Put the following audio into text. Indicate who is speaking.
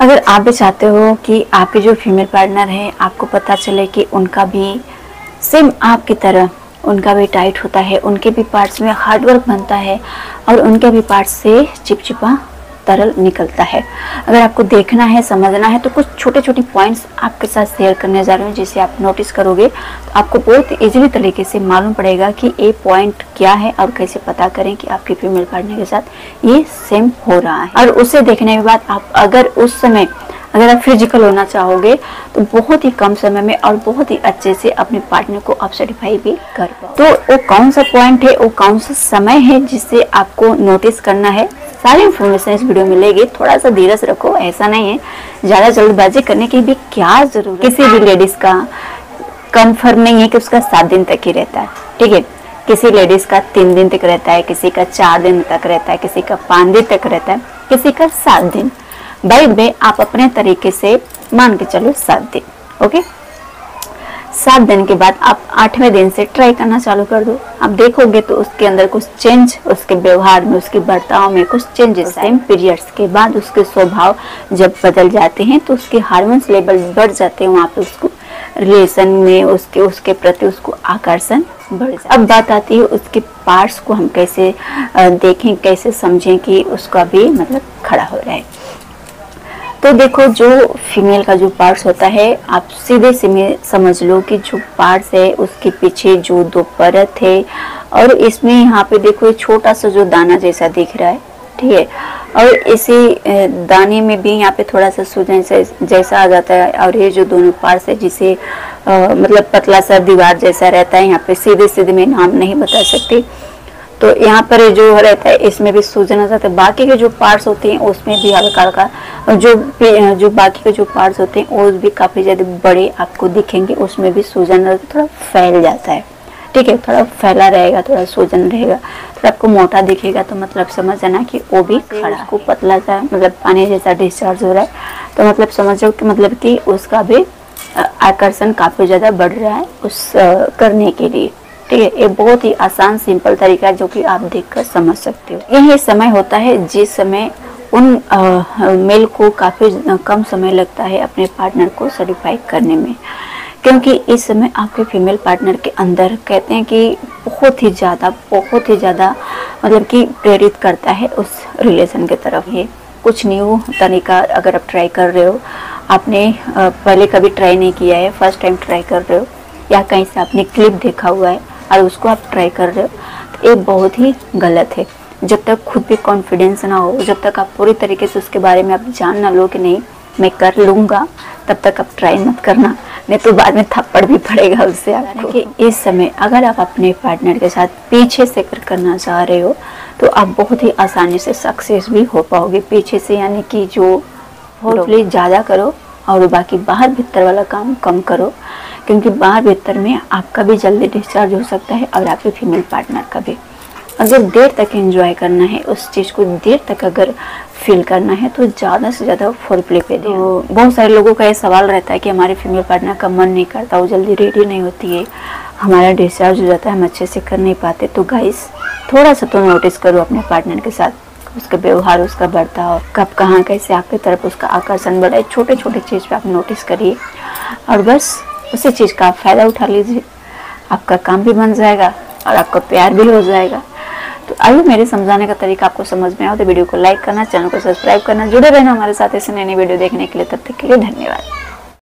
Speaker 1: अगर आप भी चाहते हो कि आपके जो फीमेल पार्टनर हैं, आपको पता चले कि उनका भी सेम आपकी तरह उनका भी टाइट होता है, उनके भी पार्ट्स में हार्ड वर्क बनता है और उनके भी पार्ट्स से चिपचिपा तरल निकलता है। अगर आपको देखना है, समझना है तो कुछ छोटे छोटे पॉइंट्स आपके साथ शेयर करने जा रहे हूँ, जिसे आप नोटिस करोगे। तो आपको बहुत इजीली तरीके से मालूम पड़ेगा कि ये पॉइंट क्या है और कैसे पता करें कि आपके फीमेल पार्टनर के साथ ये सेम हो रहा है। और उसे देखने के बाद आप अगर उस समय, अगर आप फ़िज़िकल होना चाहोगे तो बहुत ही कम समय में और बहुत ही अच्छे से अपने पार्टनर को आप सर्टिफाई भी कर पाओ तो वो कौन सा पॉइंट है, वो कौन सा समय है, जिसे आपको नोटिस करना है सारी इन्फॉर्मेशन इस वीडियो में लेगी थोड़ा सा धीरज रखो, ऐसा नहीं है। ज़्यादा जल्दबाजी करने की भी क्या ज़रूरत किसी भी लेडीज़ का कंफर्म नहीं है कि उसका सात दिन तक ही रहता है। ठीक है? किसी लेडीज़ का तीन दिन तक रहता है, किसी का चार दिन तक रहता है, किसी का पाँच दिन तक रहता है, किसी का सात दिन। बाई बे आप अपने तरीके से मान के चलो सात दिन। ओके सात दिन के बाद आप आठवें दिन से ट्राई करना चालू कर दो। आप देखोगे तो उसके अंदर कुछ चेंज उसके व्यवहार में, उसके बर्ताव में कुछ चेंजेस टाइम पीरियड्स के बाद उसके स्वभाव जब बदल जाते हैं तो उसके हार्मोन्स लेवल बढ़ जाते हैं, वहाँ पे उसको रिलेशन में, उसके उसके प्रति उसको आकर्षण बढ़ जाता अब बात आती है उसके पार्ट्स को हम कैसे देखें, कैसे समझें कि उसका भी मतलब खड़ा हो रहा है। तो देखो जो फीमेल का जो पार्ट्स होता है आप सीधे सीधे समझ लो कि जो पार्ट्स है उसके पीछे जो दो परत है और इसमें यहाँ पे देखो छोटा सा जो दाना जैसा दिख रहा है ठीक है? और इसी दाने में भी यहाँ पे थोड़ा सा सूजन जैसा आ जाता है और ये जो दोनों पार्ट्स है जिसे आ, मतलब पतला सा दीवार जैसा रहता है यहाँ पे सीधे सीधे में नाम नहीं बता सकती। तो यहाँ पर जो रहता है इसमें भी सूजन आ जाता है। बाकी के जो पार्ट्स होते हैं उसमें भी हल्का हल्का जो जो बाकी के जो पार्ट्स होते हैं वो भी काफ़ी ज़्यादा बड़े आपको दिखेंगे उसमें भी सूजन थोड़ा फैल जाता है। ठीक है थोड़ा फैला रहेगा थोड़ा सूजन रहेगा तो आपको मोटा दिखेगा तो मतलब समझ जाना कि वो भी खड़ा को पतला सा मतलब पानी जैसा डिस्चार्ज हो रहा है। तो मतलब समझ जाओ कि मतलब कि उसका भी आकर्षण काफ़ी ज़्यादा बढ़ रहा है उस करने के लिए। ठीक है, ये बहुत ही आसान सिंपल तरीका है जो कि आप देखकर समझ सकते हो। यही समय होता है जिस समय उन मेल को काफ़ी कम समय लगता है अपने पार्टनर को सर्टिफाई करने में। क्योंकि इस समय आपके फीमेल पार्टनर के अंदर कहते हैं कि बहुत ही ज़्यादा, बहुत ही ज़्यादा मतलब कि प्रेरित करता है उस रिलेशन के तरफ़। ये कुछ न्यू तरीका अगर आप ट्राई कर रहे हो, आपने पहले कभी ट्राई नहीं किया है फ़र्स्ट टाइम ट्राई कर रहे हो, या कहीं से आपने क्लिप देखा हुआ है और उसको आप ट्राई कर रहे हो तो ये बहुत ही गलत है। जब तक खुद पे कॉन्फिडेंस ना हो जब तक आप पूरी तरीके से उसके बारे में आप जान ना लो कि नहीं मैं कर लूँगा तब तक आप ट्राई मत करना नहीं तो बाद में थप्पड़ भी पड़ेगा उससे आपको। कि इस समय अगर आप अपने पार्टनर के साथ पीछे से कर करना चाह रहे हो तो आप बहुत ही आसानी से सक्सेस भी हो पाओगे। पीछे से यानी कि जो होपफुली ज़्यादा करो और बाकी बाहर भीतर वाला काम कम करो। क्योंकि बाहर भीतर में आपका भी जल्दी डिस्चार्ज हो सकता है और आपके फीमेल पार्टनर का भी। अगर देर तक एंजॉय करना है, उस चीज़ को देर तक अगर फील करना है तो ज़्यादा से ज़्यादा फोर प्ले पे दे तो बहुत सारे लोगों का ये सवाल रहता है कि हमारे फीमेल पार्टनर का मन नहीं करता, वो जल्दी रेडी नहीं होती है, हमारा डिस्चार्ज हो जाता है, हम अच्छे से कर नहीं पाते। तो गाइस थोड़ा सा तो नोटिस करो अपने पार्टनर के साथ, उसका व्यवहार, उसका बर्ताव, कब कहाँ कैसे आपकी तरफ़ उसका आकर्षण बढ़ा है छोटे छोटे चीज़ पे आप नोटिस करिए। और बस उसी चीज़ का आप फ़ायदा उठा लीजिए। आपका काम भी बन जाएगा और आपका प्यार भी हो जाएगा। तो आइए मेरे समझाने का तरीका आपको समझ में आओ तो वीडियो को लाइक करना, चैनल को सब्सक्राइब करना, जुड़े रहना हमारे साथ ऐसे नए नए वीडियो देखने के लिए। तब तक के लिए धन्यवाद।